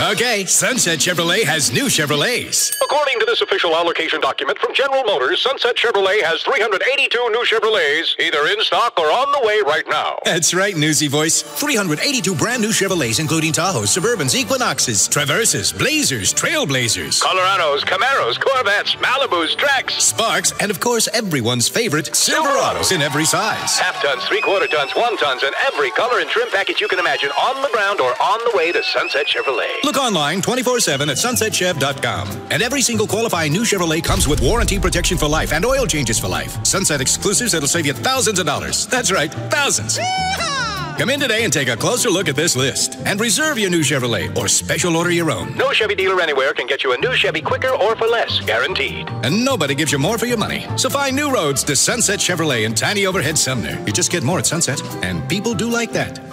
Okay, Sunset Chevrolet has new Chevrolets. According to this official allocation document from General Motors, Sunset Chevrolet has 382 new Chevrolets, either in stock or on the way right now. That's right, Newsy Voice. 382 brand new Chevrolets, including Tahoes, Suburbans, Equinoxes, Traverses, Blazers, Trailblazers, Colorados, Camaros, Corvettes, Malibus, Trax, Sparks, and of course, everyone's favorite, Silverados in every size. half tons, three quarter tons, one tons, and every color and trim package you can imagine on the ground or on the way to Sunset Chevrolet. Look online 24 7 at sunsetchev.com. And every single qualifying new Chevrolet comes with warranty protection for life and oil changes for life. Sunset exclusives that'll save you thousands of dollars. That's right, thousands. Come in today and take a closer look at this list and reserve your new Chevrolet or special order your own. No Chevy dealer anywhere can get you a new Chevy quicker or for less, guaranteed. And nobody gives you more for your money. So find new roads to Sunset Chevrolet in tiny overhead Sumner. You just get more at Sunset, and people do like that.